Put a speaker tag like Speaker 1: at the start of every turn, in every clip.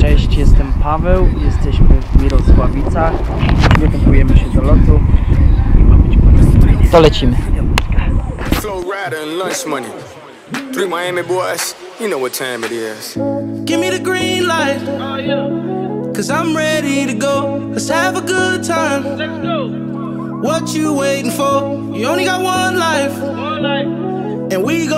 Speaker 1: Cześć, jestem Paweł, jesteśmy w Mirosławicach, przygotowujemy się do lotu i ma być
Speaker 2: To lecimy.
Speaker 3: Three Miami boys, you know what time it is.
Speaker 4: Give me the green light. Cause I'm ready to go. Let's have a good time. What you waiting for? You only got. One life. And we go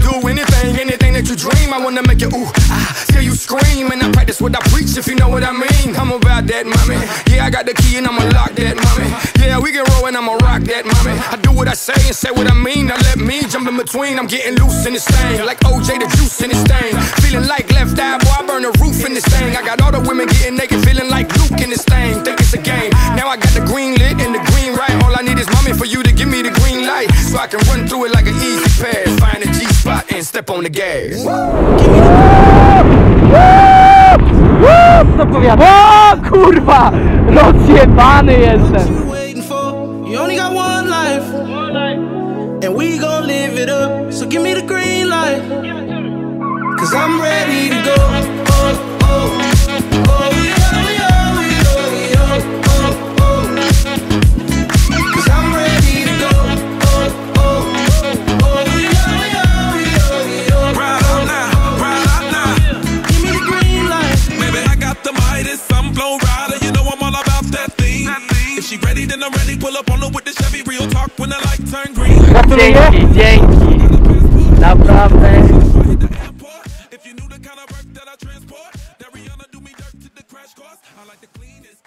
Speaker 3: you dream. I wanna make you ooh, ah, hear you scream. And I practice what I preach, if you know what I mean. I'm about that, mommy. Yeah, I got the key and I'ma lock that, mommy. Yeah, we can roll and I'ma rock that, mommy. I do what I say and say what I mean. Now let me jump in between. I'm getting loose in this thing, like OJ the juice in this thing. Feeling like left eye, boy, I burn the roof in this thing. I got all the women getting naked, feeling like Luke in this thing. Think it's a game. Now I got the green lit and the green right. All I need is mommy for you to give me the green light, so I can run through it like an easy step on the gas.
Speaker 1: Co powiada? O kurwa! Rozjebany jestem!
Speaker 4: you waiting for? You only got one life, and we gon' live it up. So give me the green light,
Speaker 5: Give it to me.
Speaker 4: cause I'm ready to go.
Speaker 6: pull up on
Speaker 4: her with the Chevy.
Speaker 6: Real talk when the light turn green. If you knew the kind of work that I transport, that Rihanna do me dirt to the crash course. I like the cleanest.